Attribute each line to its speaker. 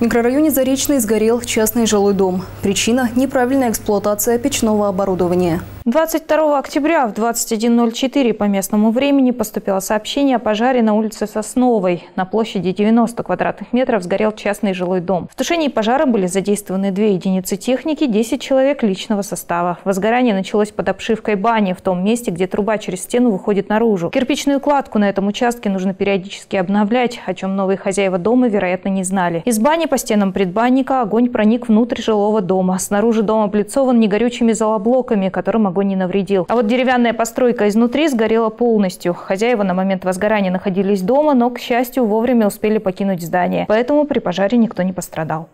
Speaker 1: В микрорайоне Заречный сгорел частный жилой дом. Причина – неправильная эксплуатация печного оборудования.
Speaker 2: 22 октября в 21.04 по местному времени поступило сообщение о пожаре на улице Сосновой. На площади 90 квадратных метров сгорел частный жилой дом. В тушении пожара были задействованы две единицы техники, 10 человек личного состава. Возгорание началось под обшивкой бани, в том месте, где труба через стену выходит наружу. Кирпичную кладку на этом участке нужно периодически обновлять, о чем новые хозяева дома, вероятно, не знали. Из бани по стенам предбанника огонь проник внутрь жилого дома. Снаружи дом облицован негорючими золоблоками, которым огонь не навредил. А вот деревянная постройка изнутри сгорела полностью. Хозяева на момент возгорания находились дома, но, к счастью, вовремя успели покинуть здание. Поэтому при пожаре никто не пострадал.